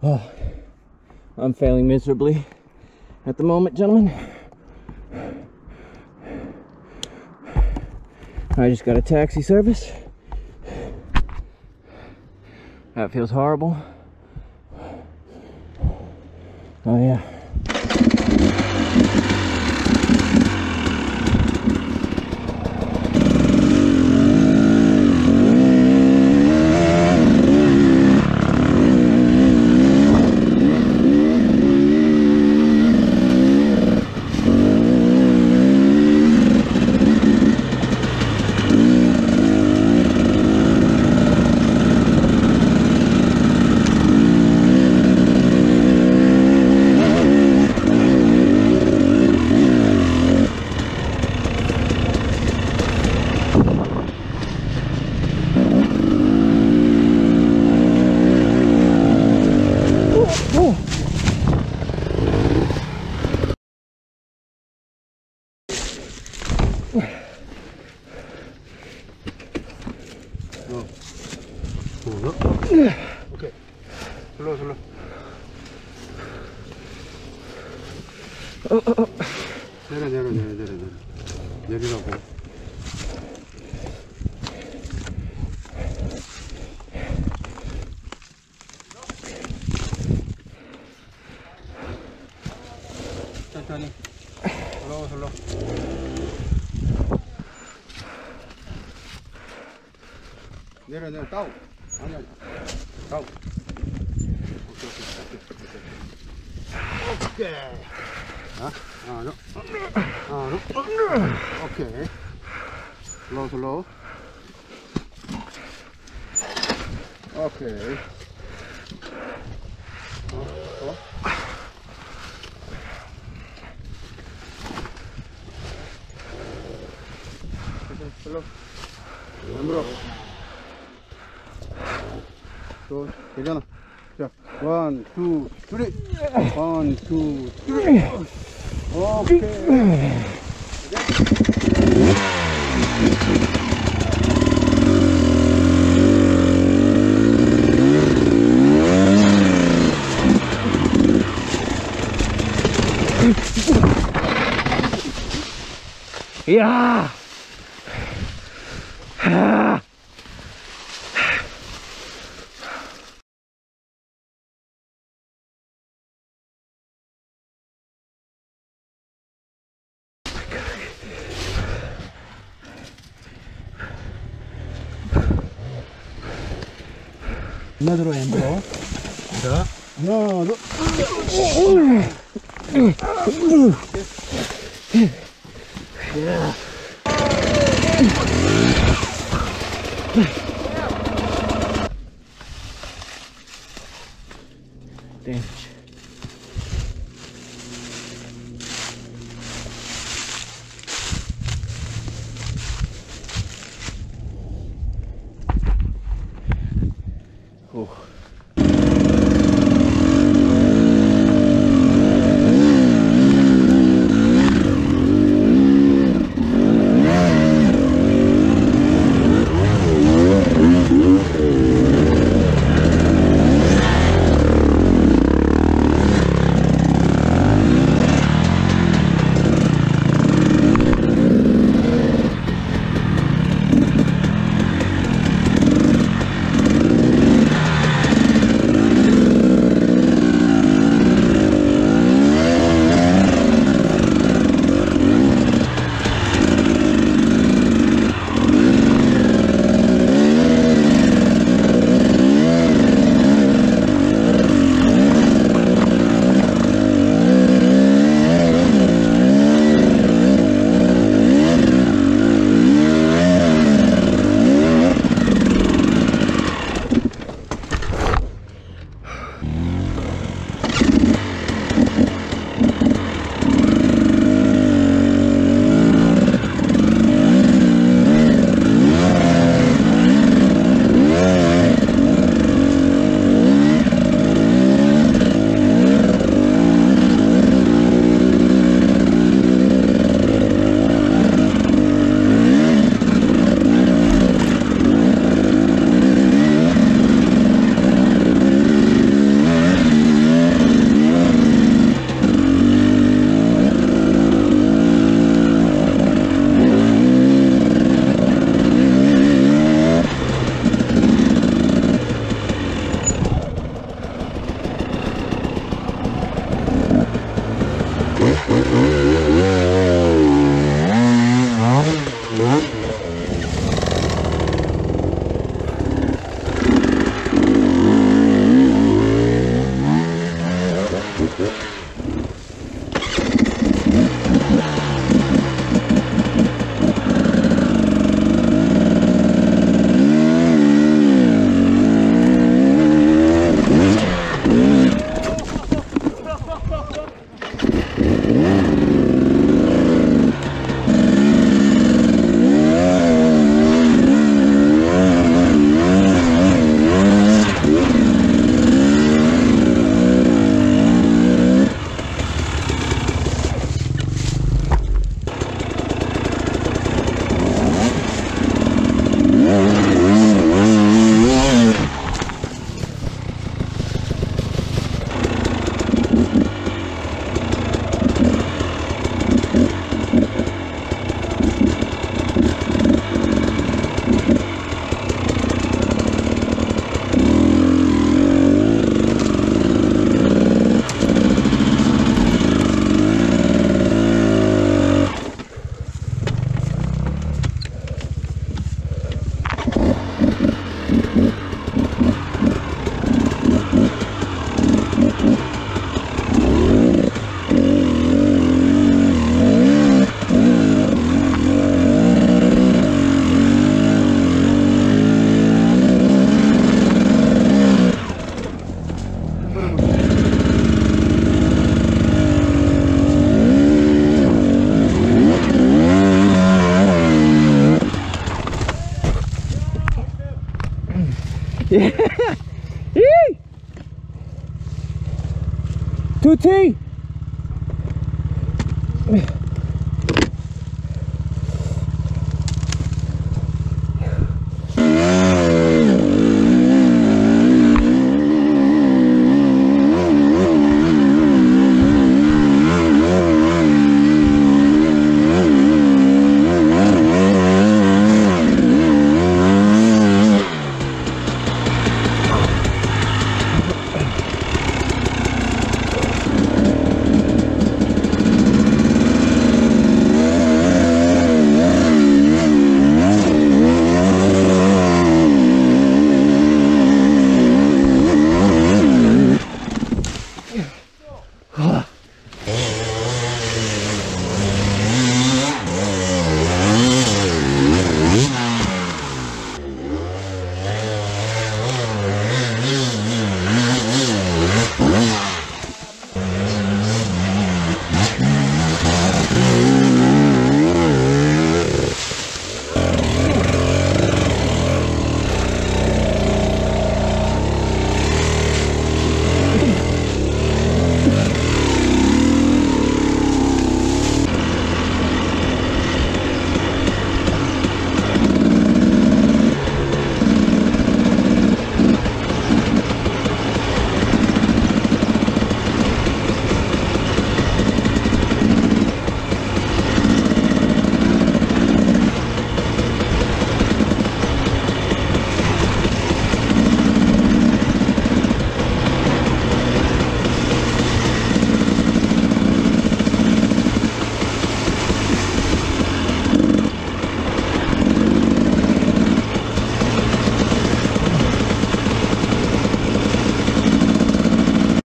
Oh, I'm failing miserably at the moment, gentlemen. I just got a taxi service. That feels horrible. Oh, yeah. 내려 내려 다운. 아니 아니. 다운. 오케이 오케이 오케이. 오케이. 아, 하나, 하나, 오케이. 슬로우 슬로우. 오케이. 어, 어. 슬로우. 왼으로. 또 괜찮아. 자, 원, 투, 쓰리. 원, 투, 쓰리. 오케이. 이야! 하나 들어 엠브로 자. 하나 둘. Damage. Oh. Yeah. 图。Tutti!